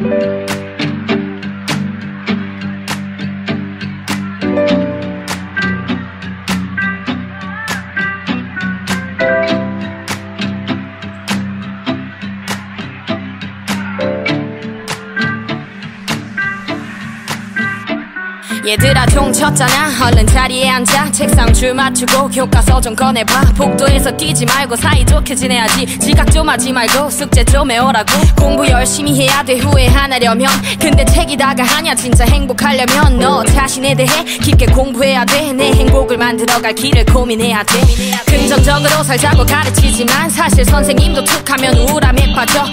Música 얘들아 종 쳤잖아. 얼른 자리에 앉아. 책상 줄 맞추고 교과서 좀 꺼내봐. 복도에서 뛰지 말고 사이좋게 지내야지. 지각 좀 하지 말고 숙제 좀 해오라고. 공부 열심히 해야 돼 후회 안 하려면. 근데 책이 다가 하냐 진짜 행복하려면. 너 자신에 대해 깊게 공부해야 돼. 내 행복을 만들어갈 길을 고민해야 돼. 긍정적으로 살자고 가르치지만 사실 선생님도 툭하면 우울함에 빠져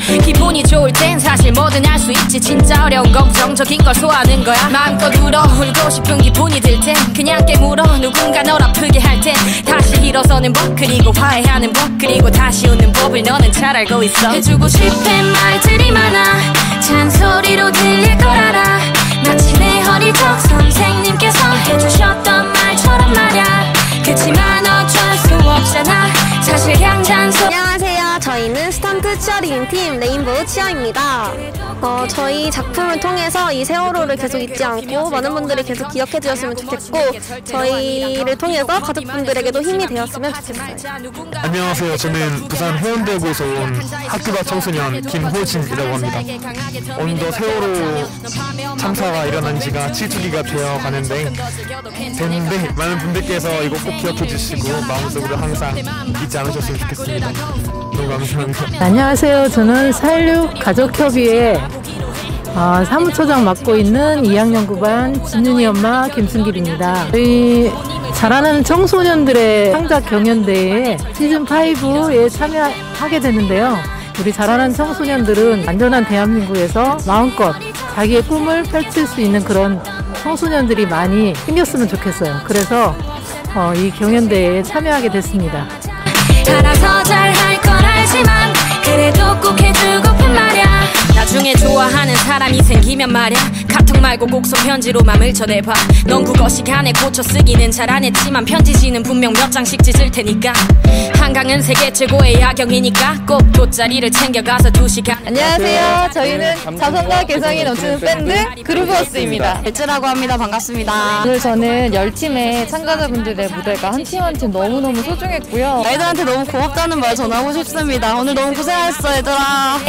뭐든 할 수 있지. 진짜 어려운 걱정적인 걸 소화하는 거야. 마음껏 울어 울고 싶은 기분이 들땐 그냥 깨물어 누군가 널 아프게 할 땐 다시 일어서는 법 그리고 화해하는 법 그리고 다시 웃는 법을 너는 잘 알고 있어. 해주고 싶은 말들이 많아. 잔소리로 들릴 걸알 저희는 스턴트 치어리딩 팀 레인보우 치어입니다. 어, 저희 작품을 통해서 이 세월호를 계속 잊지 않고 많은 분들이 계속 기억해 주셨으면 좋겠고 저희를 통해서 가족분들에게도 힘이 되었으면 좋겠어요. 안녕하세요. 저는 부산 해운대구에서 온 학교가 청소년 김호진이라고 합니다. 오늘도 세월호 참사가 일어난 지가 7주기가 되어 가는데 됐는데 많은 분들께서 이거 꼭 기억해 주시고 마음속으로 항상 잊지 않으셨으면 좋겠습니다. 너무. 안녕하세요. 저는 4.16 가족협의회 어, 사무처장 맡고 있는 2학년 9반 진윤이 엄마 김순길입니다. 저희 자라는 청소년들의 창작 경연대회 시즌5에 참여하게 되는데요. 우리 자라는 청소년들은 안전한 대한민국에서 마음껏 자기의 꿈을 펼칠 수 있는 그런 청소년들이 많이 생겼으면 좋겠어요. 그래서 어, 이 경연대회에 참여하게 됐습니다. 사람이 생기면 말야 카톡 말고 곡소 편지로 맘을 전해봐 넌 국어 시간에 고쳐 쓰기는 잘 안 했지만 편지지는 분명 몇 장씩 찢을 테니까 한강은 세계 최고의 야경이니까 꼭 돗자리를 챙겨가서 두 시간 안녕하세요. 저희는 자선과 개성이 넘치는 밴드 그루브어스입니다. 배츠라고 합니다. 반갑습니다. 오늘 저는 열팀의 참가자분들의 무대가 한 팀 한 팀 너무너무 소중했고요. 아이들한테 너무 고맙다는 말 전하고 싶습니다. 오늘 너무 고생했어 얘들아.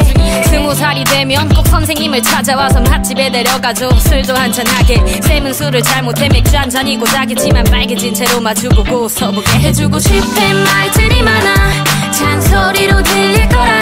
스무 살이 되면 꼭 선생님을 찾 아와서 맛집에 데려가줘. 술도 한잔하게. 쌤은 술을 잘못해 맥주 한 잔이고 자겠지만 빨개진 채로 마주보고 서보게 해주고 싶은 말들이 많아. 잔소리로 들릴 걸알